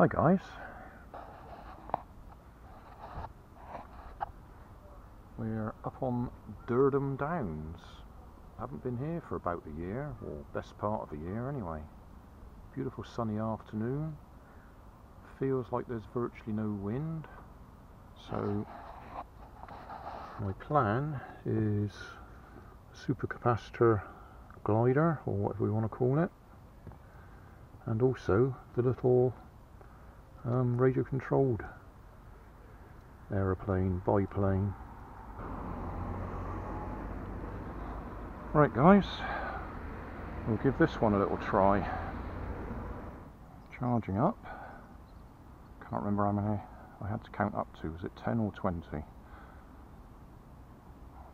Hi guys. We're up on Durdham Downs. Haven't been here for about a year, or best part of a year anyway. Beautiful sunny afternoon. Feels like there's virtually no wind. So my plan is supercapacitor glider, or whatever we want to call it. And also the little um, radio controlled aeroplane, biplane. Right guys, we'll give this one a little try. Charging up. Can't remember how many I had to count up to. Was it 10 or 20?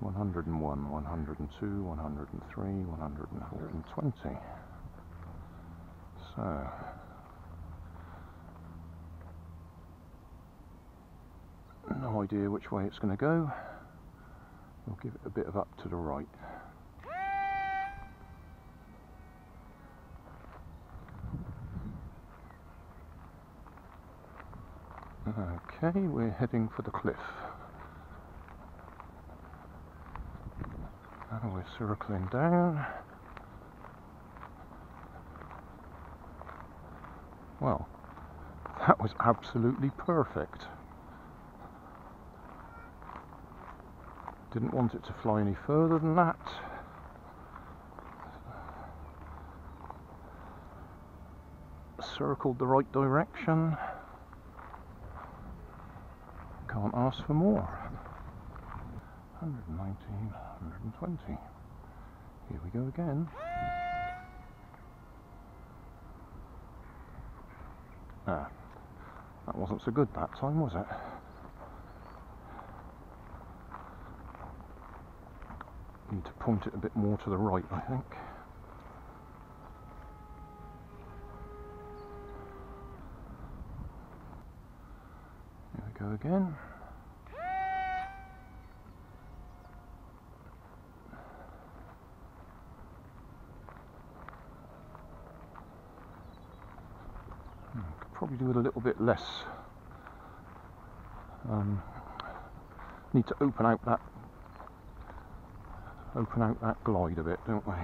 101, 102, 103, 120. So, idea which way it's going to go. We'll give it a bit of up to the right. Okay, we're heading for the cliff. And we're circling down. Well, that was absolutely perfect. Didn't want it to fly any further than that. Circled the right direction. Can't ask for more. 119, 120. Here we go again. Ah, that wasn't so good that time, was it? Need to point it a bit more to the right, I think. Here we go again. Hmm, probably do it a little bit less. Um, need to open out that open out that glide a bit, don't we?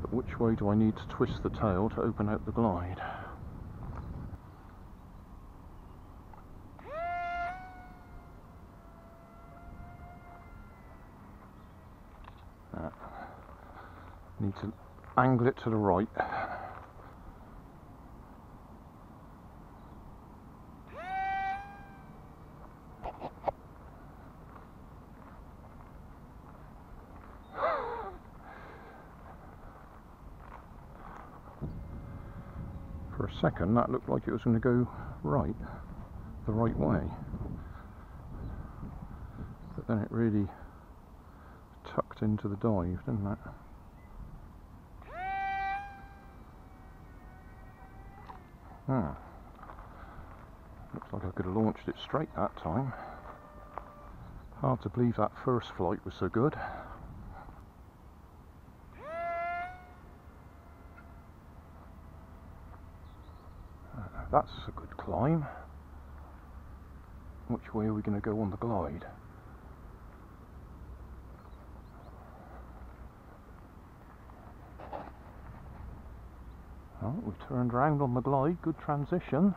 But which way do I need to twist the tail to open out the glide? Need to angle it to the right. For a second that looked like it was going to go right, the right way. But then it really tucked into the dive, didn't it? Hmm. Looks like I could have launched it straight that time. Hard to believe that first flight was so good. That's a good climb. Which way are we going to go on the glide? Oh, we've turned round on the glide, good transition.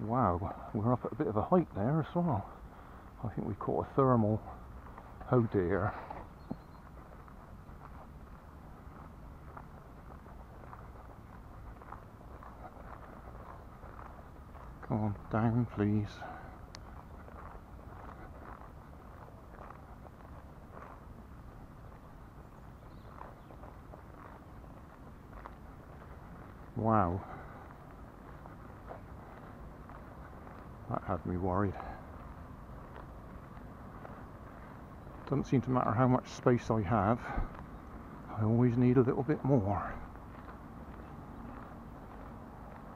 Wow, we're up at a bit of a height there as well. I think we caught a thermal. Oh dear. On, down please. Wow. That had me worried. Doesn't seem to matter how much space I have, I always need a little bit more.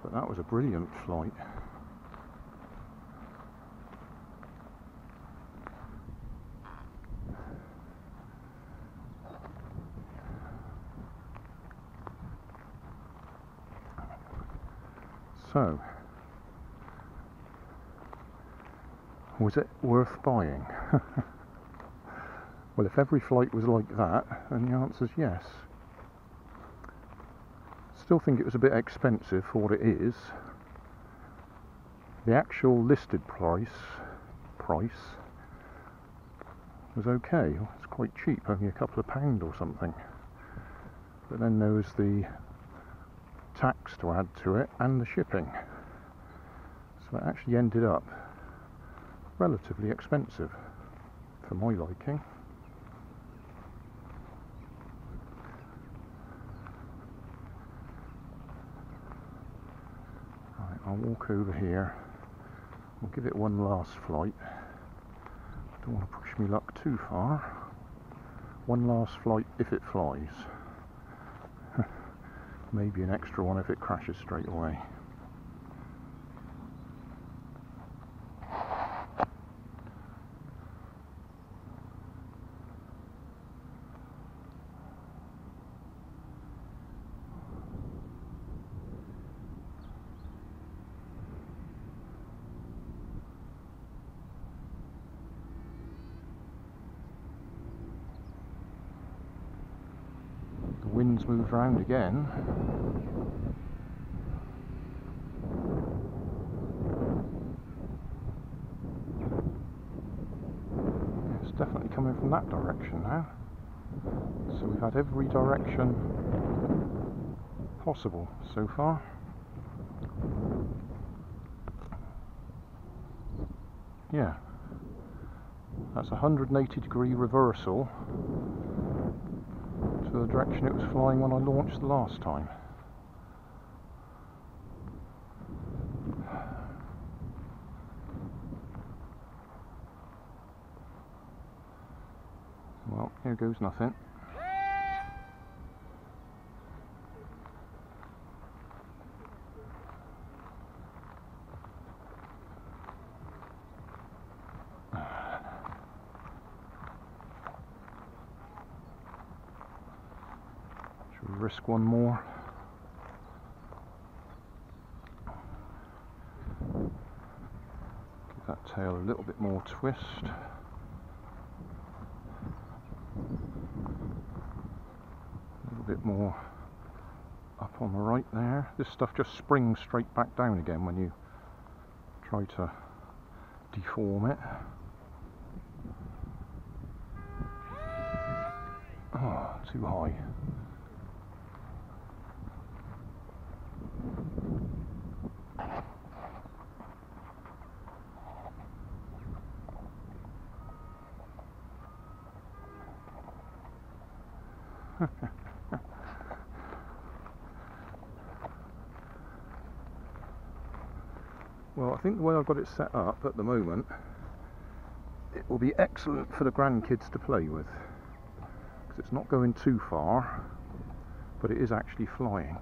But that was a brilliant flight. So, was it worth buying? well, if every flight was like that, then the answer's yes. Still think it was a bit expensive for what it is. The actual listed price price was okay. It's quite cheap, only a couple of pound or something. But then there was the tax to add to it and the shipping. So it actually ended up relatively expensive for my liking. Right, I'll walk over here. We'll give it one last flight. Don't want to push me luck too far. One last flight if it flies. Maybe an extra one if it crashes straight away. The wind's moved round again. It's definitely coming from that direction now. So we've had every direction possible so far. Yeah. That's a 180 degree reversal to the direction it was flying when I launched the last time. Well, here goes nothing. One more? Give that tail a little bit more twist. A little bit more up on the right there. This stuff just springs straight back down again when you try to deform it. Oh, too high. Well, I think the way I've got it set up at the moment, it will be excellent for the grandkids to play with. Because it's not going too far, but it is actually flying.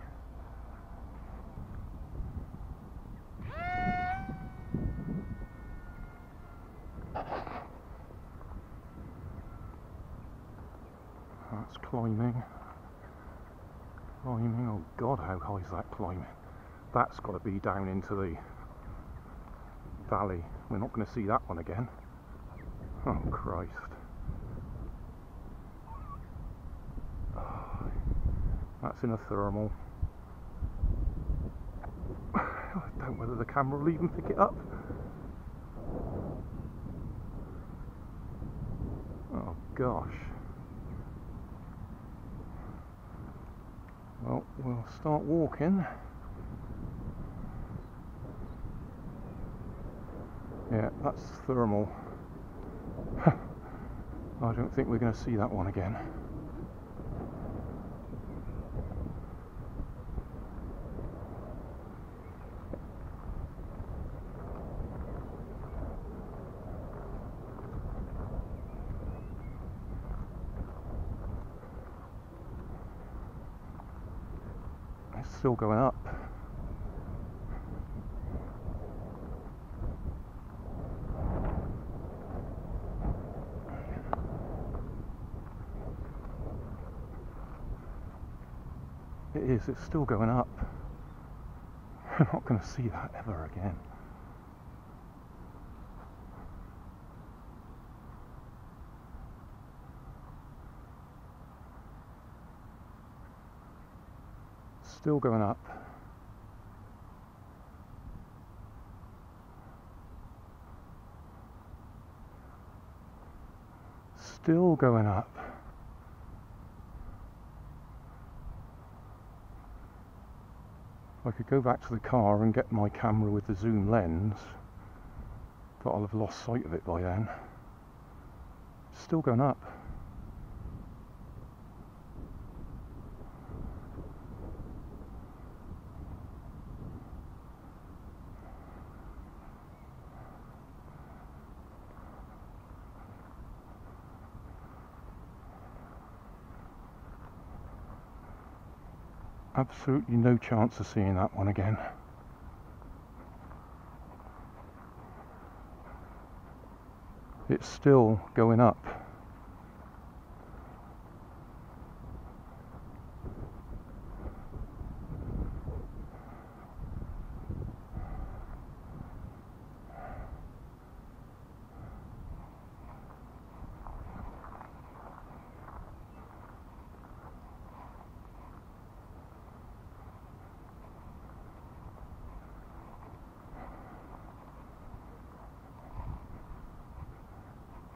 That's climbing. Climbing. Oh god, how high is that climbing? That's got to be down into the valley. We're not going to see that one again. Oh Christ. That's in a thermal. I don't know whether the camera will even pick it up. Oh gosh. Well, start walking. Yeah, that's thermal. I don't think we're going to see that one again. Still going up. It is, it's still going up. We're not going to see that ever again. Still going up. Still going up. I could go back to the car and get my camera with the zoom lens, but I'll have lost sight of it by then. Still going up. Absolutely no chance of seeing that one again. It's still going up.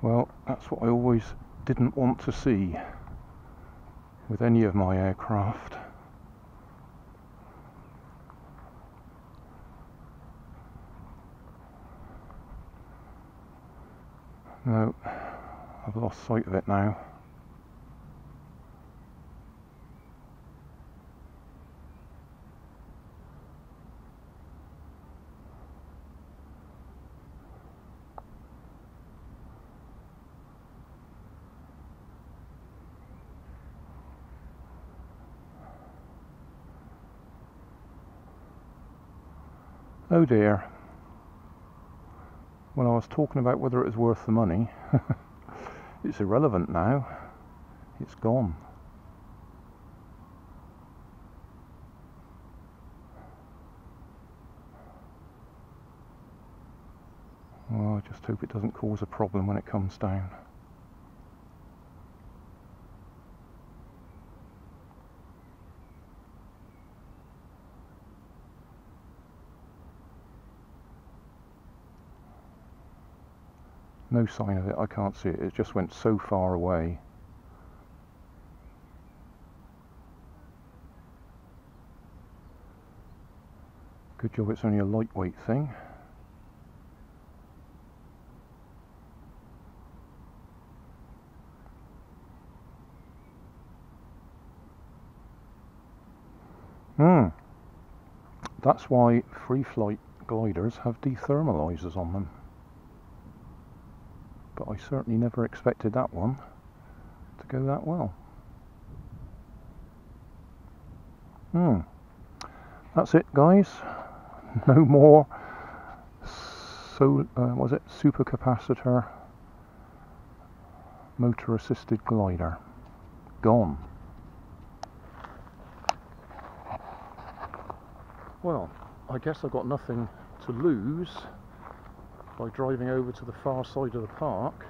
Well, that's what I always didn't want to see with any of my aircraft. No, I've lost sight of it now. Oh dear. When I was talking about whether it was worth the money, it's irrelevant now. It's gone. Well, I just hope it doesn't cause a problem when it comes down. No sign of it, I can't see it, it just went so far away. Good job it's only a lightweight thing. Hmm. That's why free flight gliders have dethermalizers on them but I certainly never expected that one to go that well. Hmm. That's it, guys. No more. So uh, was it supercapacitor motor assisted glider? Gone. Well, I guess I've got nothing to lose by driving over to the far side of the park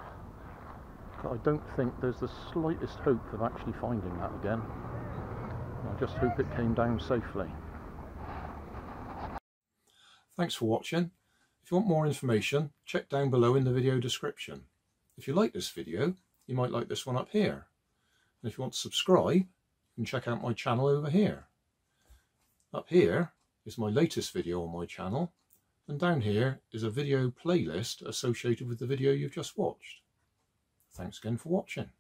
but I don't think there's the slightest hope of actually finding that again. I just hope it came down safely. Thanks for watching. If you want more information, check down below in the video description. If you like this video, you might like this one up here. And if you want to subscribe, you can check out my channel over here. Up here is my latest video on my channel, and down here is a video playlist associated with the video you've just watched. Thanks again for watching.